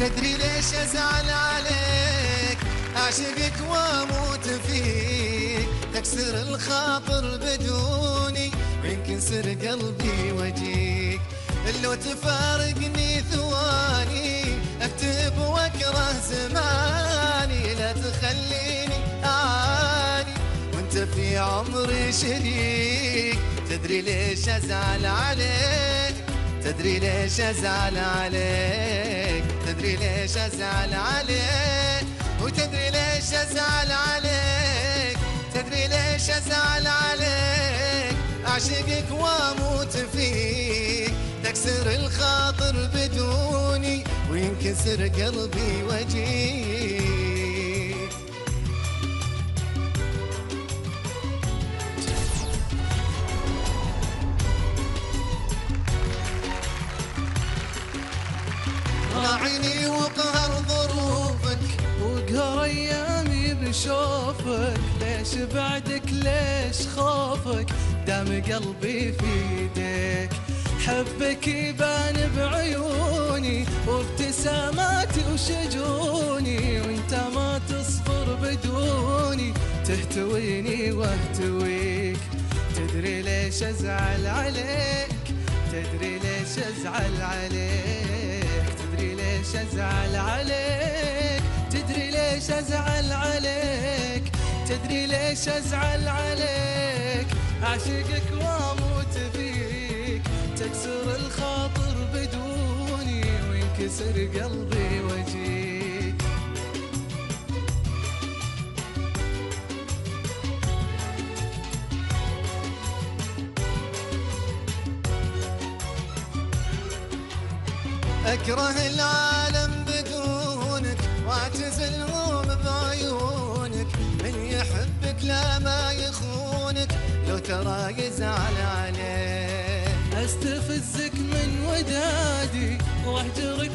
تدري ليش أزعل عليك؟ اعشقك وأموت فيك. تكسر الخاطر بدوني وينكسر قلبي وجيك. لو تفارقني ثواني أكتب وأكره زماني. لا تخليني أعاني وأنت في عمري شريك. تدري ليش أزعل عليك؟ تدري ليش أزعل عليك؟ تدري ليش أزعل عليك؟ وتدري ليش أزعل عليك؟ تدري ليش أزعل عليك؟ أعشقك وأموت فيك. تكسر الخاطر بدوني وينكسر قلبي وجيك. راعيني وقهر ظروفك وقهر ايامي بشوفك. ليش بعدك؟ ليش خوفك؟ دام قلبي في ايديك حبك يبان بعيوني وابتساماتي وشجوني وانت ما تصبر بدوني. تهتويني واهتويك. تدري ليش أزعل عليك؟ تدري ليش أزعل عليك؟ ليش أزعل عليك؟ تدري ليش أزعل عليك؟ تدري ليش أزعل عليك؟ اعشقك وأموت فيك. تكسر الخاطر بدوني وينكسر قلبي وجيك أكره العالم بدونك واعتزلهم بعيونك من يحبك لا ما يخونك. لو ترى يزعل عليك أستفزك من ودادي واهجر